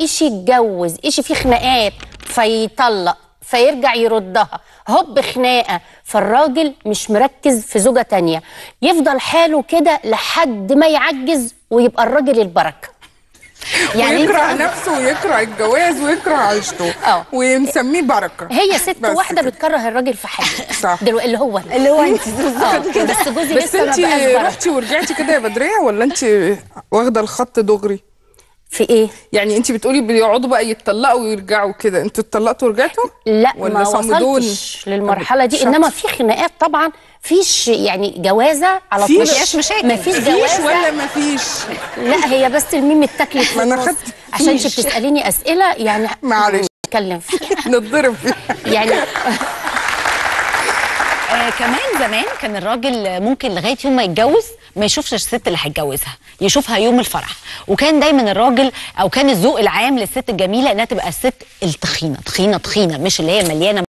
إيش يتجوز إيش في خناقات فيطلق فيرجع يردها. هوب خناقة. فالراجل مش مركز في زوجة تانية. يفضل حاله كده لحد ما يعجز ويبقى الراجل البركة. يعني أنت- ويكره نفسه ويكره الجواز ويكره عيشته. آه. ونسميه بركة. هي ست واحدة كده. بتكره الراجل في حاجة. صح. دلوقتي اللي هو. اللي هو انت آه. بس جوزي بس انت رحتي ورجعتي كده يا بدرية ولا انت واخدة الخط دغري؟ في إيه يعني انت بتقولي بيقعدوا بقى يتطلقوا ويرجعوا كده أنتوا اتطلقتوا ورجعتوا لا ولا ما صمدون؟ وصلتش للمرحلة دي. إنما في خناقات طبعا فيش يعني جوازة على فيش. طول مفيهاش مشاكل. ما فيش فيش جوازه ولا ما فيش لا هي بس الميم اتاكلت ما النص. خدت عشان انت. بتسأليني أسئلة يعني معلش. نتكلم فيها نتضرب فيها يعني كمان زمان كان الراجل ممكن لغاية يوم ما يتجوز ما يشوفش الست اللي هيتجوزها يشوفها يوم الفرح. وكان دايما الراجل أو كان الذوق العام للست الجميلة إنها تبقى الست التخينة تخينة تخينة مش اللي هي مليانة